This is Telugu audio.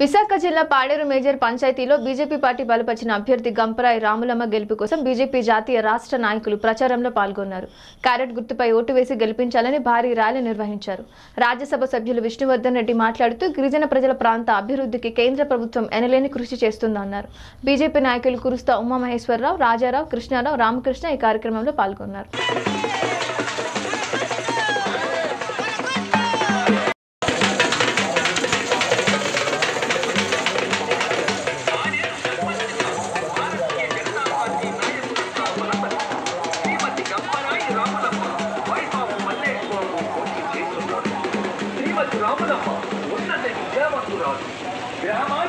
విశాఖ జిల్లా పాడేరు మేజర్ పంచాయతీలో బీజేపీ పార్టీ బలపరిచిన అభ్యర్థి గంపరాయి రాములమ్మ గెలుపు కోసం బీజేపీ జాతీయ రాష్ట్ర నాయకులు ప్రచారంలో పాల్గొన్నారు. క్యారెట్ గుర్తుపై ఓటు వేసి గెలిపించాలని భారీ ర్యాలీ నిర్వహించారు. రాజ్యసభ సభ్యులు విష్ణువర్ధన్ రెడ్డి మాట్లాడుతూ గిరిజన ప్రజల ప్రాంత అభివృద్ధికి కేంద్ర ప్రభుత్వం ఎనలేని కృషి చేస్తుందన్నారు. బీజేపీ నాయకులు కురుస్తా ఉమామహేశ్వరరావు రాజారావు కృష్ణారావు రామకృష్ణ ఈ కార్యక్రమంలో పాల్గొన్నారు. Wir haben